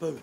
Boom.